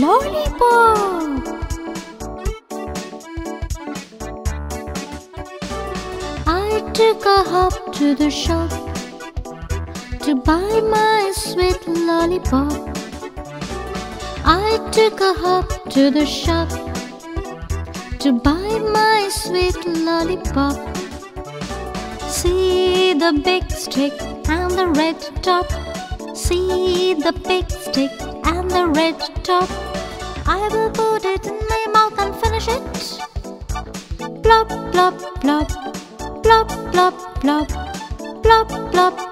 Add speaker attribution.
Speaker 1: lollipop. I took a hop to the shop to buy my sweet lollipop. I took a hop to the shop to buy my sweet lollipop. See the big stick and the red top. See the big stick and the red top. Plop, plop, plop, plop, plop, plop, plop, plop.